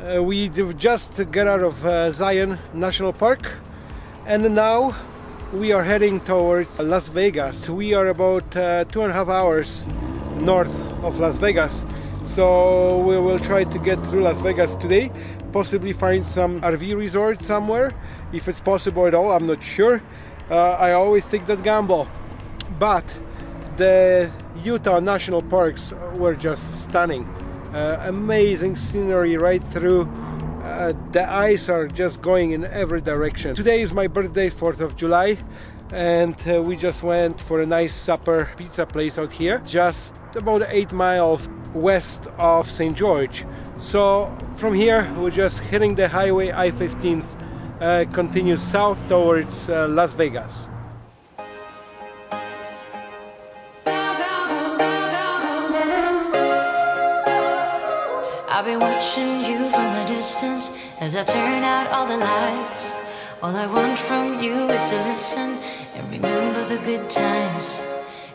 Uh, we just got out of uh, Zion National Park and now we are heading towards Las Vegas. We are about uh, two and a half hours north of Las Vegas. So we will try to get through Las Vegas today, possibly find some RV resort somewhere, if it's possible at all, I'm not sure. Uh, I always take that gamble. But the Utah National Parks were just stunning. Uh, amazing scenery right through. Uh, the eyes are just going in every direction. Today is my birthday, 4th of July, and uh, we just went for a nice supper pizza place out here, just about 8 miles west of St. George. So from here, we're just hitting the highway I 15s, uh, continue south towards uh, Las Vegas. I've been watching you from a distance as I turn out all the lights. All I want from you is to listen and remember the good times.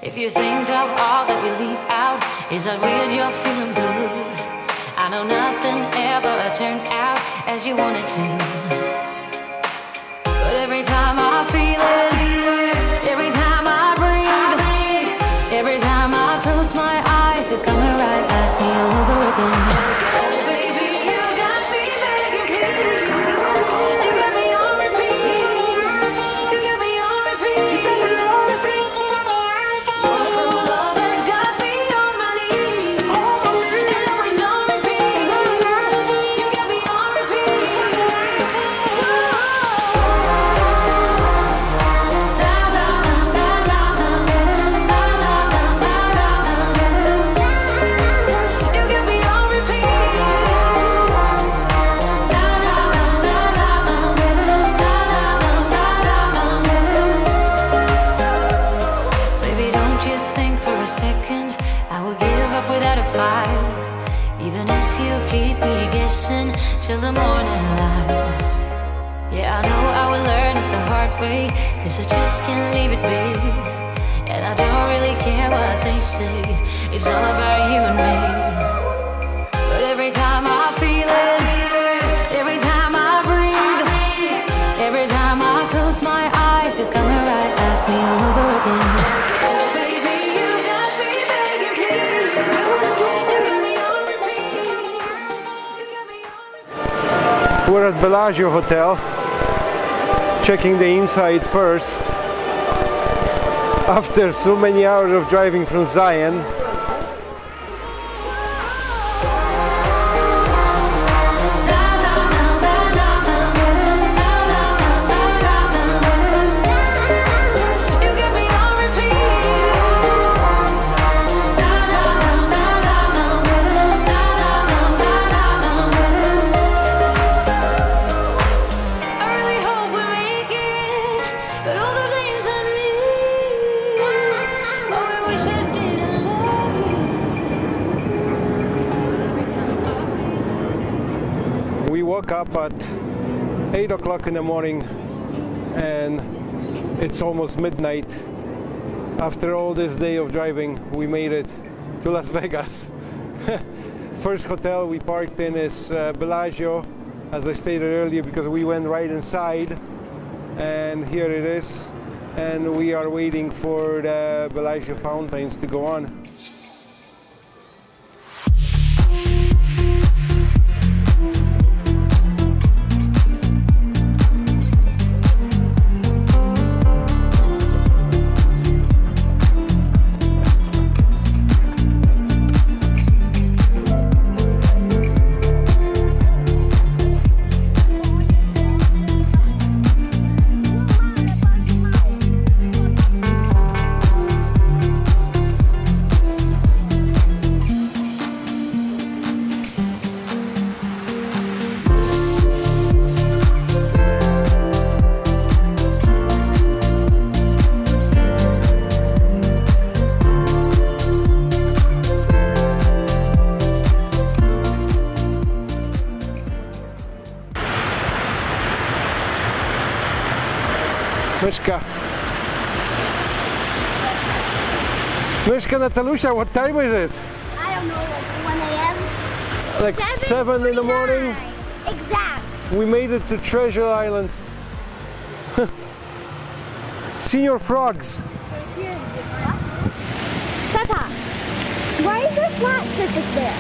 If you think of all that we leave out, is that weird you're feeling good? I know nothing ever turned out as you wanted to. We're at Bellagio Hotel, checking the inside first. After so many hours of driving from Zion, woke up at 8 o'clock in the morning and it's almost midnight. After all this day of driving, we made it to Las Vegas. First hotel we parked in is uh, Bellagio, as I stated earlier, because we went right inside, and here it is. And we are waiting for the Bellagio fountains to go on. Natalusha, what time is it? I don't know, like 1 a.m. Like 7 in the morning? exact. We made it to Treasure Island. Señor Frogs. Peppa, why is there flat surface there?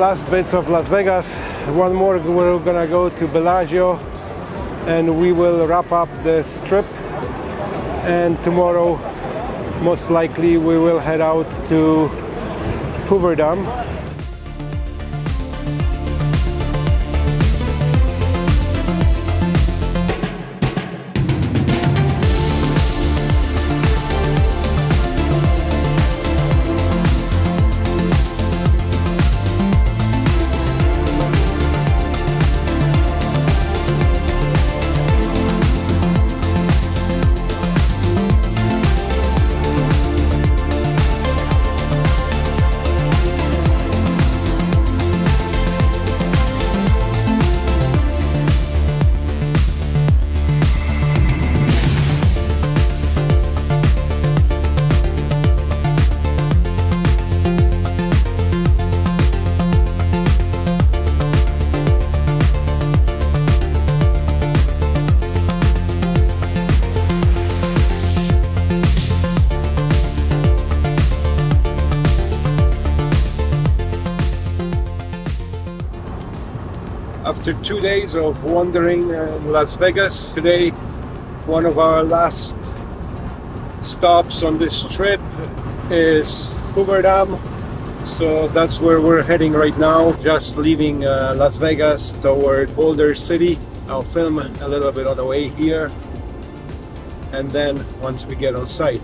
Last bits of Las Vegas. One more, we're gonna go to Bellagio and we will wrap up the trip. And tomorrow, most likely, we will head out to Hoover Dam. After two days of wandering in Las Vegas. Today, one of our last stops on this trip is Hoover Dam. So that's where we're heading right now, just leaving uh, Las Vegas toward Boulder City. I'll film a little bit on the way here and then once we get on site.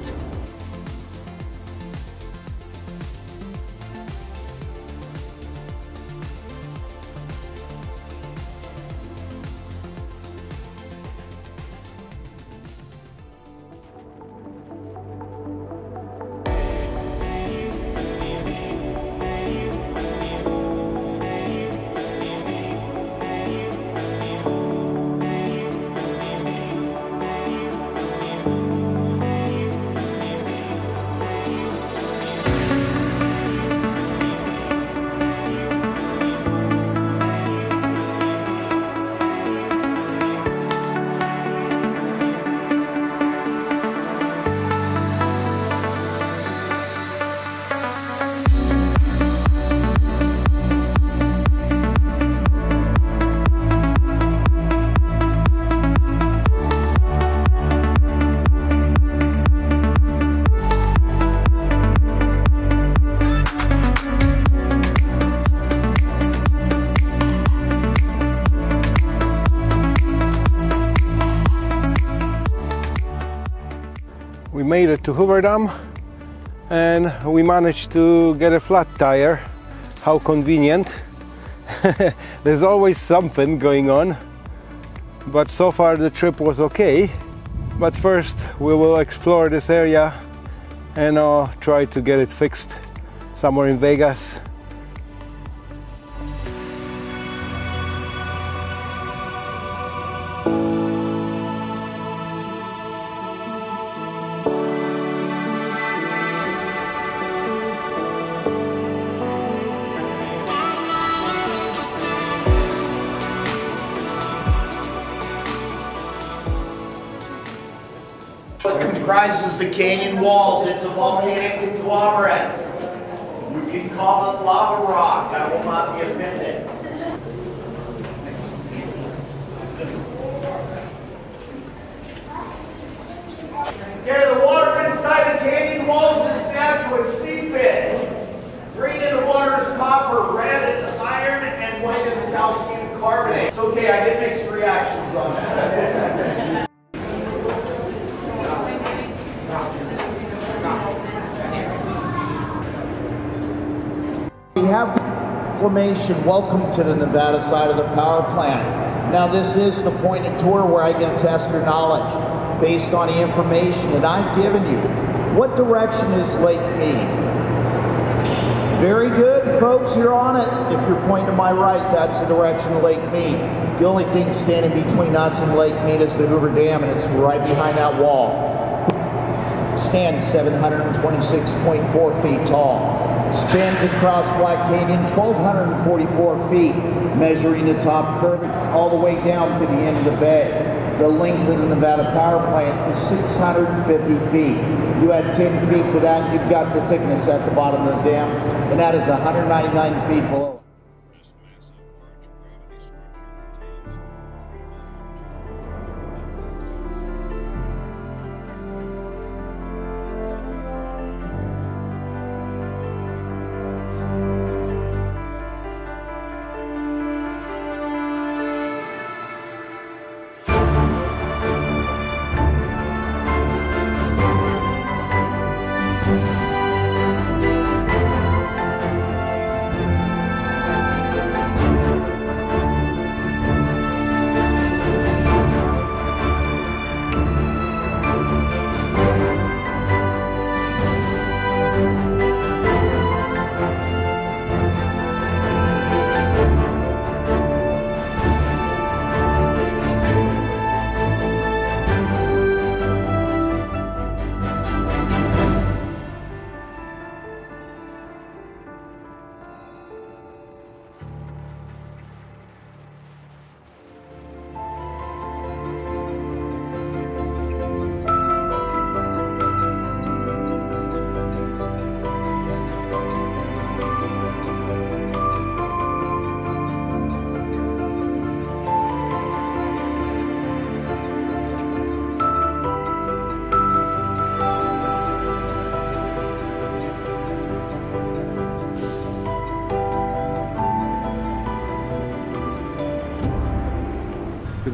To Hoover Dam and we managed to get a flat tire. How convenient. There's always something going on, but so far the trip was okay. But first we will explore this area and I'll try to get it fixed somewhere in Vegas. Comprises the canyon walls, it's a volcanic conglomerate. You can call it lava rock, I will not be offended. Here, the water inside the canyon walls is natural, it's seepage. Green in the water is copper, red is iron, and white is calcium carbonate. It's okay, I get mixed reactions on that. We have proclamation, welcome to the Nevada side of the power plant. Now this is the point pointed tour where I get to test your knowledge based on the information that I've given you. What direction is Lake Mead? Very good, folks, you're on it. If you're pointing to my right, that's the direction of Lake Mead. The only thing standing between us and Lake Mead is the Hoover Dam, and it's right behind that wall. Stands 726.4 feet tall. Spans across Black Canyon 1,244 feet, measuring the top curvature all the way down to the end of the bay. The length of the Nevada power plant is 650 feet. You add 10 feet to that, you've got the thickness at the bottom of the dam, and that is 199 feet below.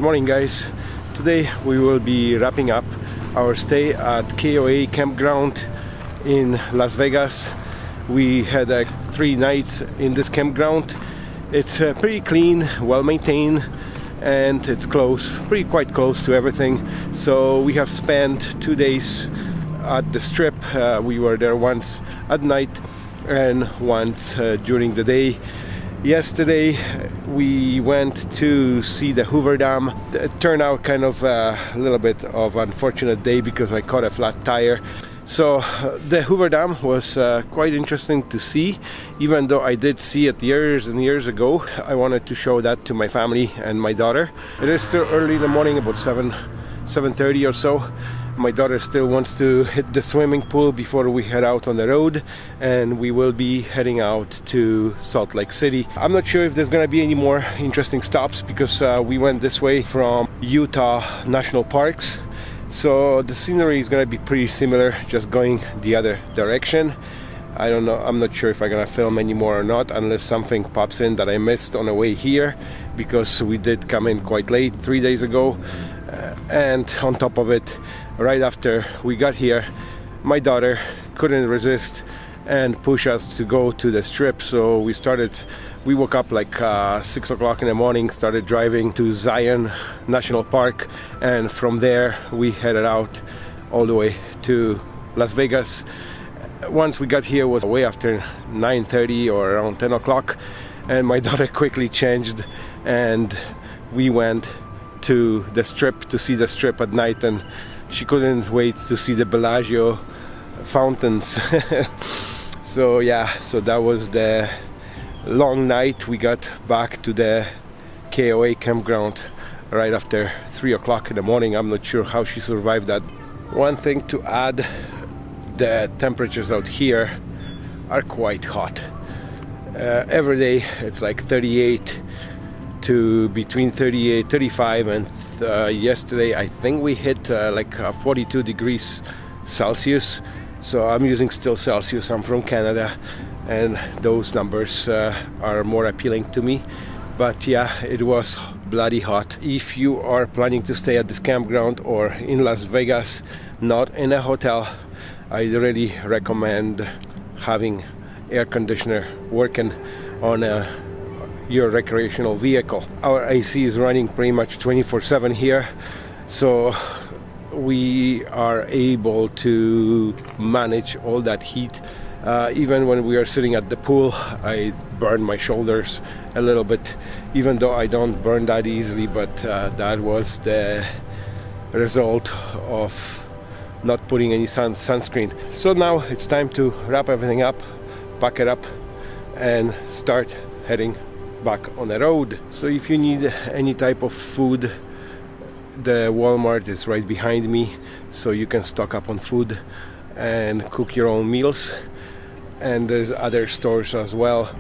Morning guys. Today we will be wrapping up our stay at KOA campground in Las Vegas. We had uh, three nights in this campground. It's uh, pretty clean, well maintained and it's close, pretty quite close to everything. So we have spent two days at the strip. Uh, we were there once at night and once uh, during the day. Yesterday we went to see the Hoover Dam. It turned out kind of a little bit of unfortunate day because I caught a flat tire. So uh, the Hoover Dam was uh, quite interesting to see, even though I did see it years and years ago. I wanted to show that to my family and my daughter. It is still early in the morning, about 7, 7.30 or so. My daughter still wants to hit the swimming pool before we head out on the road and we will be heading out to Salt Lake City. I'm not sure if there's gonna be any more interesting stops because uh, we went this way from Utah National Parks. So the scenery is gonna be pretty similar just going the other direction. I don't know I'm not sure if I'm gonna film anymore or not unless something pops in that I missed on the way here because we did come in quite late three days ago. Uh, and on top of it right after we got here my daughter couldn't resist and push us to go to the strip. So we started we woke up like uh, six o'clock in the morning started driving to Zion National Park. And from there we headed out all the way to Las Vegas. Once we got here was way after 9:30 or around 10 o'clock. And my daughter quickly changed and we went to the strip to see the strip at night. And she couldn't wait to see the Bellagio fountains. So yeah so that was the long night we got back to the KOA campground right after three o'clock in the morning. I'm not sure how she survived that. One thing to add the temperatures out here are quite hot. Uh, every day it's like 38 to between 38 35 and uh, yesterday I think we hit uh, like uh, 42 degrees Celsius. So I'm using still Celsius. I'm from Canada and those numbers uh, are more appealing to me. But yeah it was bloody hot. If you are planning to stay at this campground or in Las Vegas not in a hotel I really recommend having air conditioner working on a, your recreational vehicle our AC is running pretty much 24-7 here so we are able to manage all that heat uh, even when we are sitting at the pool, I burn my shoulders a little bit, even though I don't burn that easily, but uh, that was the result of not putting any sun sunscreen. So now it's time to wrap everything up, pack it up, and start heading back on the road. So if you need any type of food, the Walmart is right behind me, so you can stock up on food and cook your own meals and there's other stores as well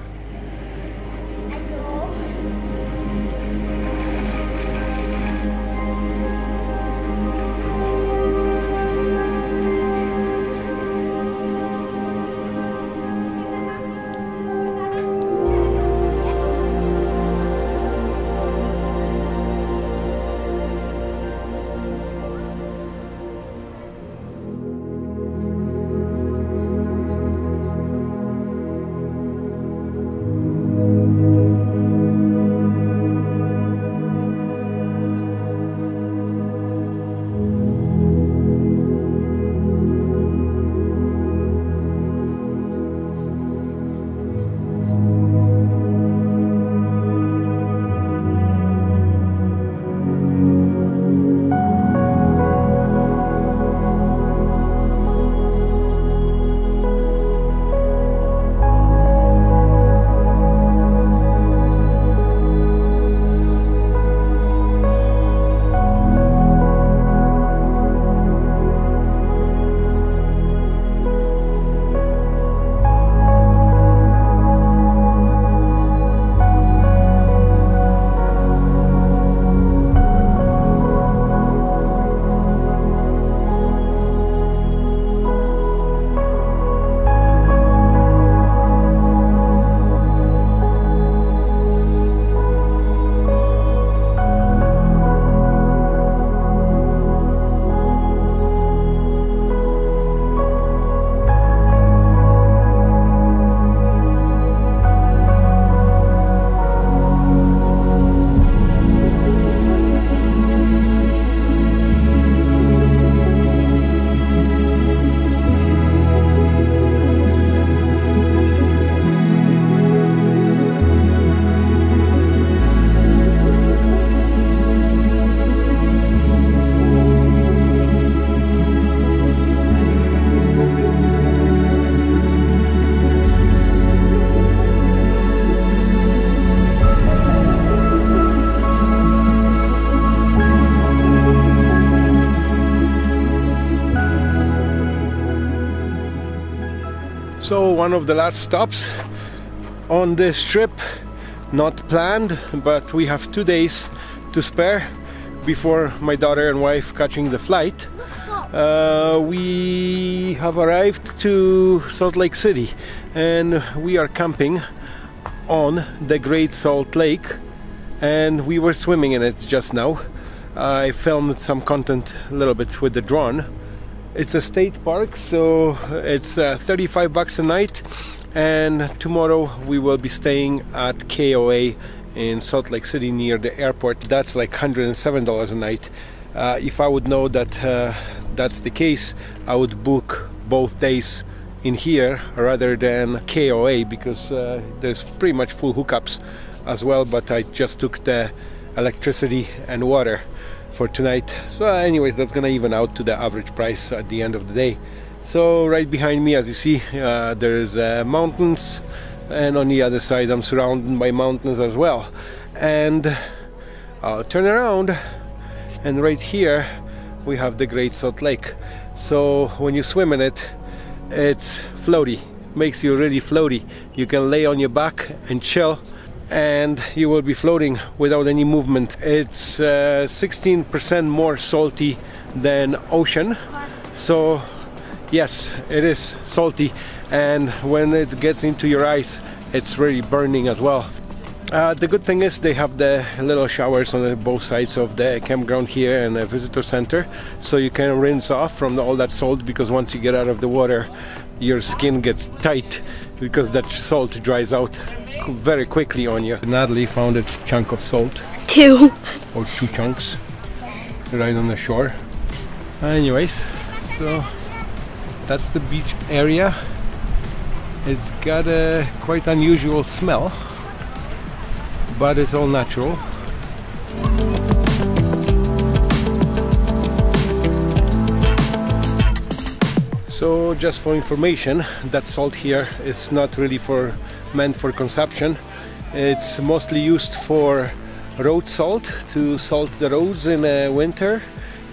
one of the last stops on this trip. Not planned but we have two days to spare before my daughter and wife catching the flight. Uh, we have arrived to Salt Lake City and we are camping on the Great Salt Lake and we were swimming in it just now. I filmed some content a little bit with the drone it's a state park so it's uh, 35 bucks a night. And tomorrow we will be staying at KOA in Salt Lake City near the airport. That's like $107 a night. Uh, if I would know that uh, that's the case I would book both days in here rather than KOA because uh, there's pretty much full hookups as well but I just took the electricity and water for tonight. So anyways that's gonna even out to the average price at the end of the day. So right behind me as you see uh, there's uh, mountains. And on the other side I'm surrounded by mountains as well. And I'll turn around. And right here we have the Great Salt Lake. So when you swim in it it's floaty. Makes you really floaty. You can lay on your back and chill and you will be floating without any movement. It's 16% uh, more salty than ocean, so yes, it is salty, and when it gets into your eyes, it's really burning as well. Uh, the good thing is they have the little showers on both sides of the campground here and the visitor center, so you can rinse off from all that salt because once you get out of the water, your skin gets tight because that salt dries out very quickly on you. Natalie found a chunk of salt. Two. Or two chunks right on the shore. Anyways, so that's the beach area. It's got a quite unusual smell, but it's all natural. So just for information, that salt here is not really for meant for consumption. It's mostly used for road salt to salt the roads in uh, winter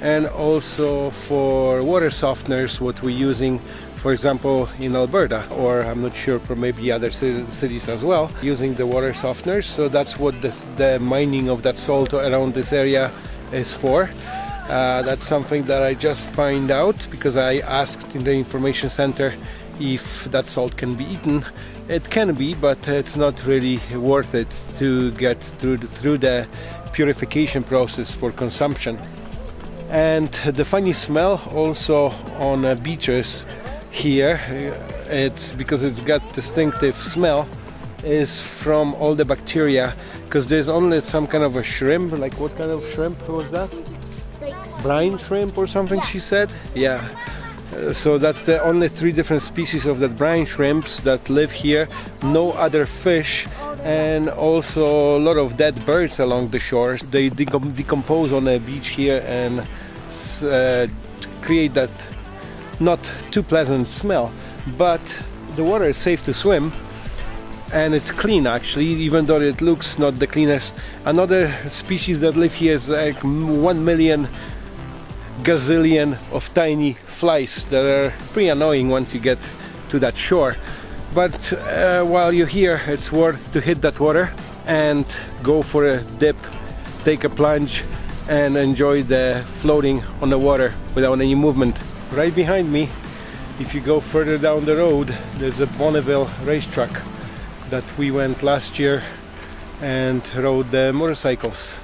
and also for water softeners what we're using for example in Alberta or I'm not sure for maybe other cities as well using the water softeners so that's what this, the mining of that salt around this area is for uh, that's something that I just find out because I asked in the information center if that salt can be eaten. It can be, but it's not really worth it to get through the, through the purification process for consumption. And the funny smell also on uh, beaches here, uh, it's because it's got distinctive smell, is from all the bacteria because there's only some kind of a shrimp, like what kind of shrimp was that? brine shrimp or something yeah. she said yeah so that's the only three different species of that brine shrimps that live here. No other fish and also a lot of dead birds along the shores they decom decompose on the beach here and uh, create that not too pleasant smell. But the water is safe to swim and it's clean actually even though it looks not the cleanest. Another species that live here is like 1 million gazillion of tiny flies that are pretty annoying once you get to that shore. But uh, while you're here it's worth to hit that water and go for a dip take a plunge and enjoy the floating on the water without any movement. Right behind me if you go further down the road there's a Bonneville racetrack that we went last year and rode the motorcycles